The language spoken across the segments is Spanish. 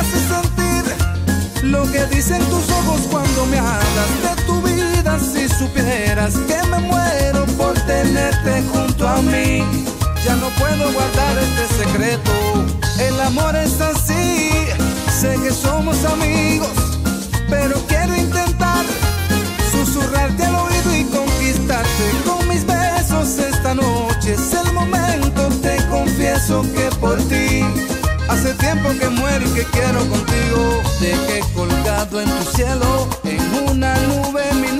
hace sentir lo que dicen tus ojos cuando me hablas de tu vida. Si supieras que me muero por tenerte junto a mí, ya no puedo guardar este secreto. El amor es así, sé que somos amigos, pero quiero intentar hace tiempo que muero y que quiero contigo. Dejé colgado en tu cielo, en una nube mi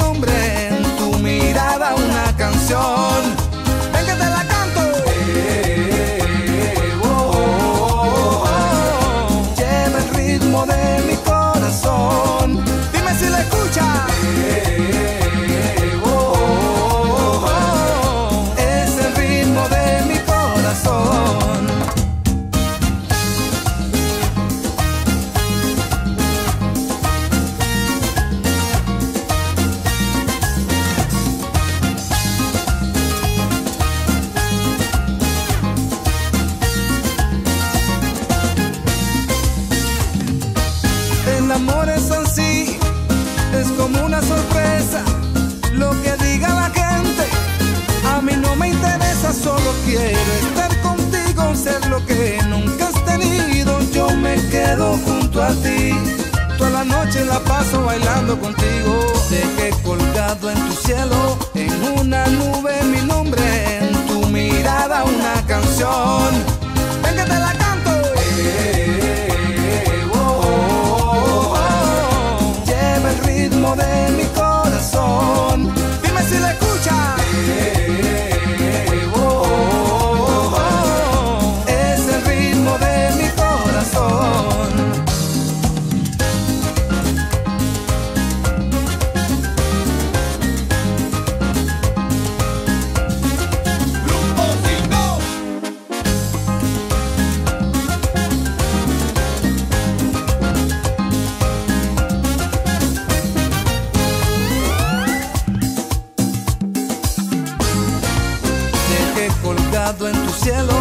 noche la paso bailando contigo. Dejé colgado en tu cielo, en una nube mi nombre, reflejado en tu cielo.